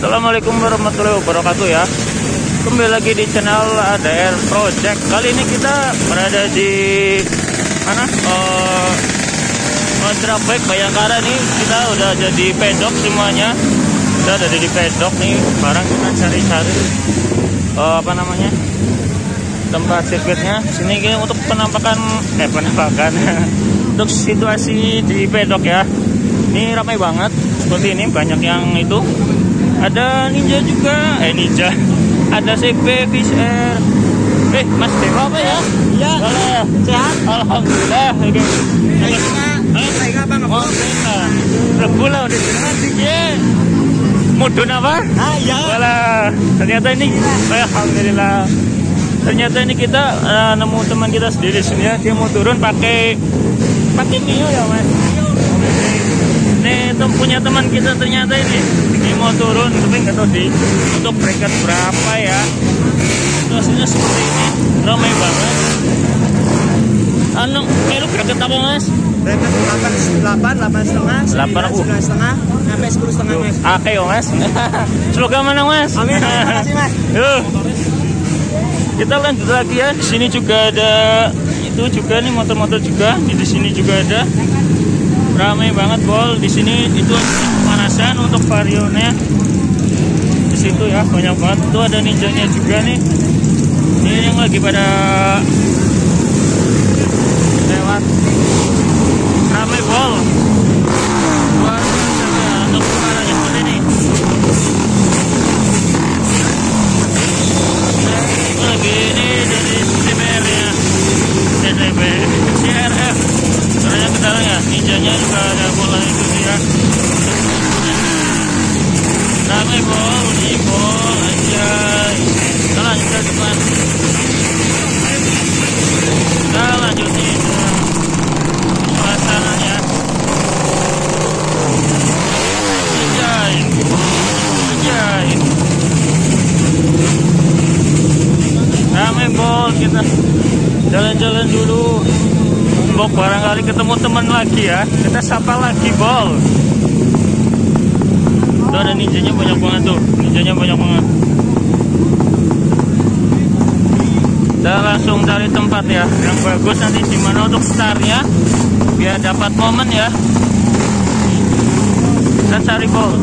Assalamualaikum warahmatullahi wabarakatuh ya. Kembali lagi di channel ADR Project. Kali ini kita berada di Mana? Uh, Bike Bayangkara nih. Kita udah jadi pedok semuanya. Kita udah di pedok nih. Barang kita cari-cari uh, Apa namanya? Tempat sirkuitnya. Sini gini untuk penampakan Eh penampakan. Untuk situasi di pedok ya. Ini ramai banget. Seperti ini banyak yang itu ada ninja juga. Eh ninja. Ada CP Fish Air. Eh Mas Dewa apa ya? Iya. Boleh. Sehat? Alhamdulillah oke baik apa oh nah rebula udah jenengan dikit mudun apa? Ah iya. Wala, ternyata ini alhamdulillah. Ternyata ini kita uh, nemu teman kita sendiri sini ya. Dia mau turun pakai pakai mio ya mas punya teman kita ternyata ini ini mau turun tapi nggak tahu di untuk bracket berapa ya situasinya seperti ini ramai banget anu melu bracket apa mas Bracket 8, 8, 8 setengah, 9, Delapan. 9 setengah, sampai 10 setengah mas Oke yo mas slogan mana mas Amin, terima kasih mas Yuk. Kita lanjut lagi ya. Di sini juga ada itu juga nih motor-motor juga. Di sini juga ada. Ramai banget bol. Di sini itu pemanasan untuk varionnya. Di situ ya banyak banget. Tuh ada ninjanya juga nih. Ini yang lagi pada lewat. Ramai bol. Luar biasa ya untuk varionnya seperti ini. lagi ini dari CBR ya CCB CRF caranya ke ya ninjanya juga ada mulai itu ya. Ramai bol ini bol anjay. Kita lanjut ke depan kita lanjutin suasananya anjay. Anjay. Bol kita jalan-jalan dulu Bok barangkali ketemu teman lagi ya. Kita sapa lagi bol. Tuh ada ninjanya banyak banget tuh. Ninjanya banyak banget. Kita langsung cari tempat ya. Yang bagus nanti di mana untuk startnya. Biar dapat momen ya. Kita cari bol